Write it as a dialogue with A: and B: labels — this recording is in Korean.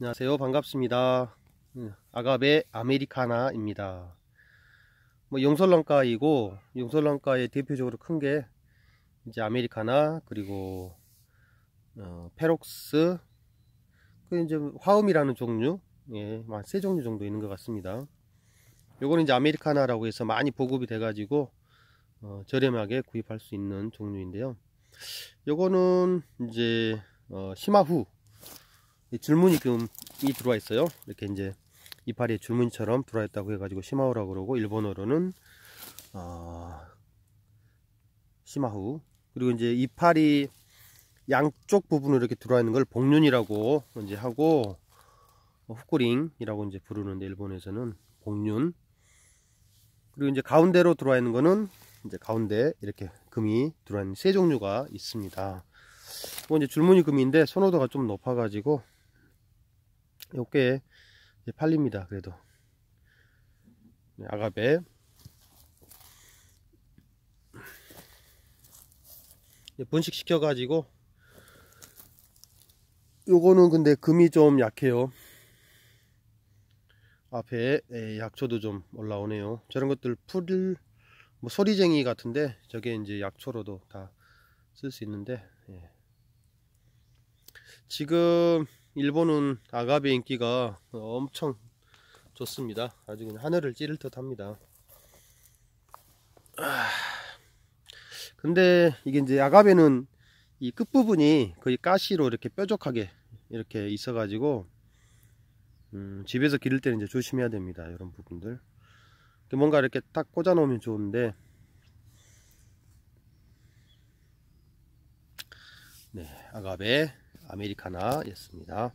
A: 안녕하세요. 반갑습니다. 음, 아가베 아메리카나입니다. 뭐 용설란과이고 용설란과의 대표적으로 큰 게 이제 아메리카나 그리고 어, 페록스 그 이제 화음이라는 종류 예, 세 종류 정도 있는 것 같습니다. 요거는 이제 아메리카나라고 해서 많이 보급이 돼 가지고 어, 저렴하게 구입할 수 있는 종류인데요. 요거는 이제 어, 시마후 줄무늬 금이 들어와 있어요. 이렇게 이제 이파리에 줄무늬처럼 들어와 있다고 해가지고 시마후라고 그러고 일본어로는 어, 시마후 그리고 이제 이파리 양쪽 부분으로 이렇게 들어와 있는 걸 복륜이라고 이제 하고 후꾸링이라고 이제 부르는데 일본에서는 복륜 그리고 이제 가운데로 들어와 있는 거는 이제 가운데 이렇게 금이 들어와 있는 세 종류가 있습니다. 이건 이제 줄무늬 금인데 선호도가 좀 높아가지고 요게 팔립니다. 그래도 네, 아가베 분식시켜 가지고 요거는 근데 금이 좀 약해요. 앞에 예, 약초도 좀 올라오네요. 저런 것들 풀, 뭐 소리쟁이 같은데 저게 이제 약초로도 다 쓸 수 있는데 예. 지금 일본은 아가베 인기가 엄청 좋습니다. 아주 그냥 하늘을 찌를 듯 합니다. 근데 이게 이제 아가베는 이 끝부분이 거의 가시로 이렇게 뾰족하게 이렇게 있어 가지고 음, 집에서 기를 때는 이제 조심해야 됩니다 이런 부분들 뭔가 이렇게 딱 꽂아 놓으면 좋은데 네 아가베 아메리카나 였습니다